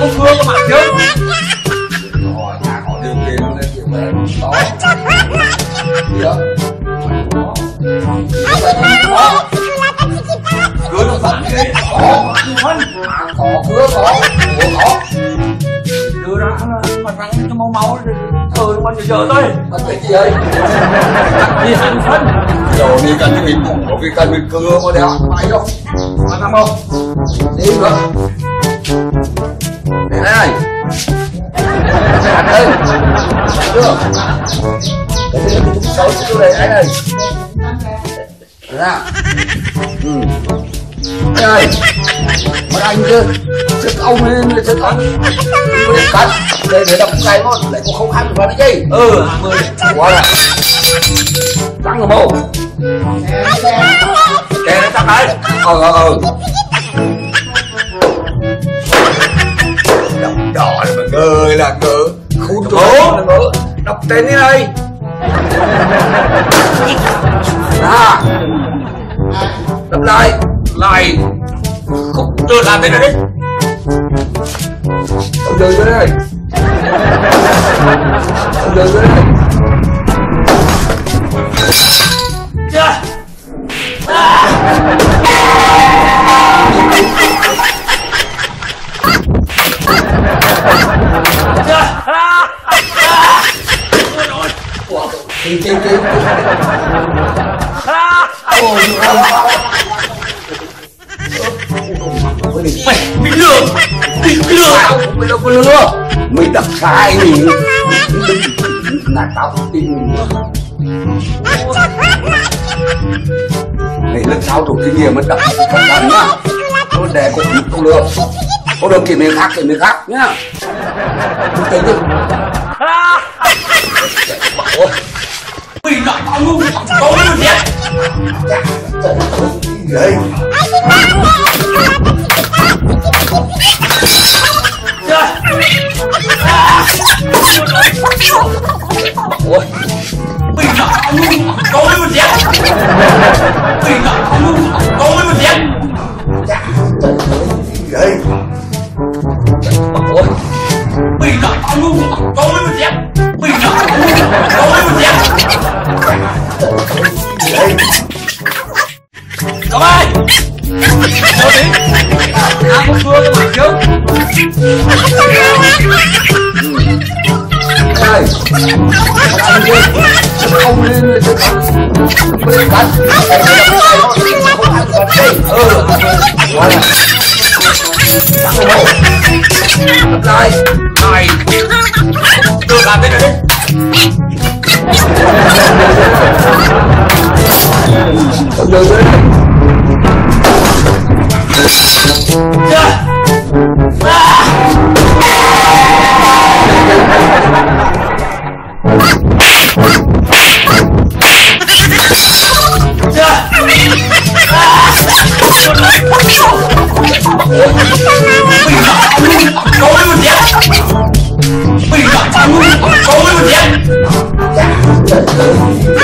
con cưa có mặt chứ. Rồi nhà họ kia nó lên chuyện về đó gì đó Cưa nó thật đi có có cứa có có Đưa ra mà răng cho mau mau Ừ nó còn giờ thôi? Mất cái gì ấy? Đi hành phân rồi đi cần cái bụng có cái cần cái cưa mà đéo phải đâu Mà nằm không? Đi nữa đây anh ơi chưa cái này cũng xấu chứ đây anh này ra ừ đây này mà anh chứ sức ông lên sức ông lên cắn cắt đây để đập cái mà lại cũng không ăn vào đấy chứ Ừ hai mươi quá là trắng rồi mô Kè nó chắc đấy ờ ờ ờ là mà ngơ là ngơ. Khu là ngơ. Đọc tên thế này ra đọc lại. Lại. Không chưa làm thế này đấy. Ông rơi dưới đây. Ông rơi dưới đây lừa tao đâu có lừa mày đập sai mình là tao tin mày lần sau thuộc kinh nghiệm mà đập cẩn thận nhá nó để cổ không được, có được kiểm mình khác kiểm mình khác nhá Cứ tính đi Ôi, Mày lại tao luôn Tao luôn nhé đây này anh đi ông lên lên cho con bên cạnh không ăn con đây ừ quá là chắc rồi đâu lại Này Chưa làm thế này đấy ông đưa dưới luôn thiệt Mày lại tao luôn Tao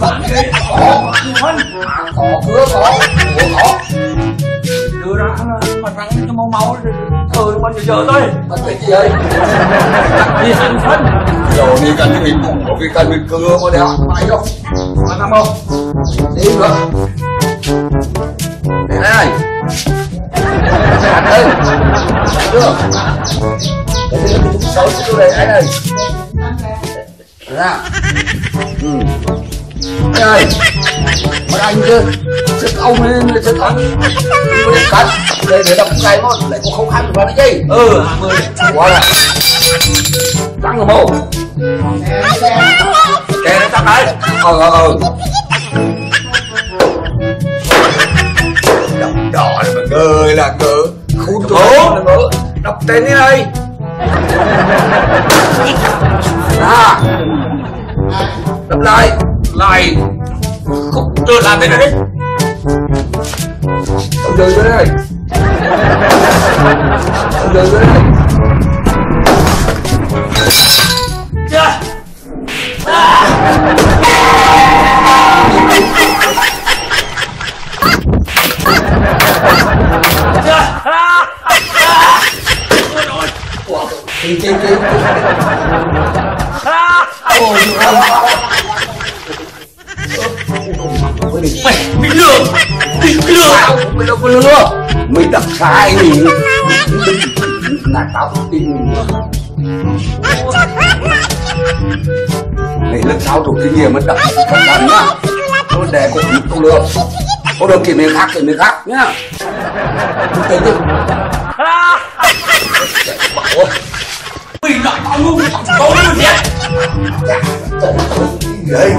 Phản đi có Phân có cưa có ủa có Đưa ra mà răng cho mau mau nó bao nhiêu giờ thôi? Mình bị gì ơi Đi hành phân rồi đi cần cái có cái cần bị cưa mà đéo mày đâu. Mà nằm không đi nữa đây này đây. Chưa cái cái chút xấu chút đây anh ơi ra ừ này mà anh chứ sức ông lên sức ông điểm cắt đây để đọc cái mà lại cũng không khăn vào cái gì Ừ hai mươi quá là căng rồi mồ Kè nó chắc đấy. Ờ ờ ờ. Đọc đỏ là mà ngơ là ngơ là ngơ đọc tên đi đây. À. Đọc lại Lại Không đưa làm thế này đấy ông đời dưới đây ông đời dưới đây Chưa chị nhỉ Là tao không tin. Mày lần sau thuộc kinh nghiệm mới đập cẩn thận nhá Tôi để cô không không lừa. Được kiểm miệng khác kiểm miệng khác nhá. Tôi tính đi Bảo Mày lại tao ngu Tao ngu gì Đấy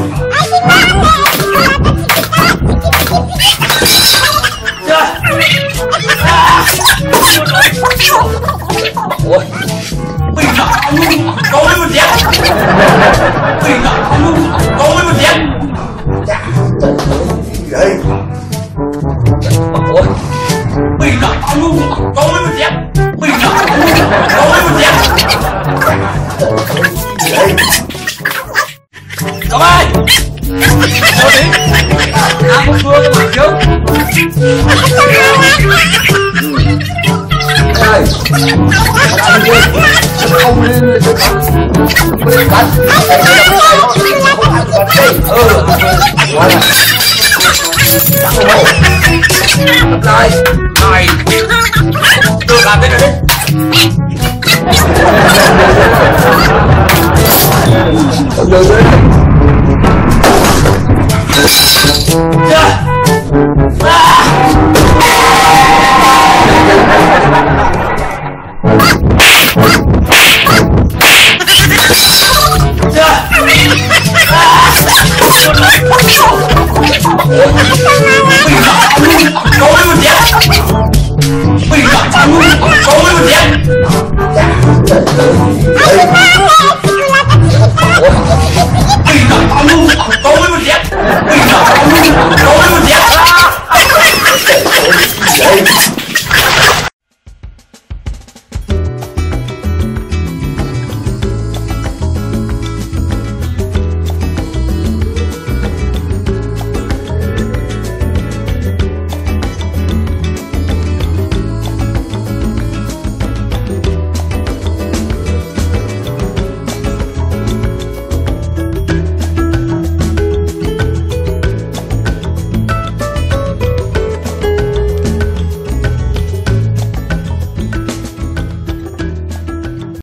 Ôi Mày lại tao ngu Tao ngu gì Mày lại tao ngu Tao ngu gì Đấy Ôi Mày lại tao ngu Tao ngu gì Mày lại tao ngu Tao ngu gì Cậu ơi Đâu đi Ăn một cua cho mặt trước không đi bên cạnh ừ gọi là đây này tôi làm thế này Hãy subscribe cho kênh Ghiền Mì Gõ Để không bỏ lỡ những video hấp dẫn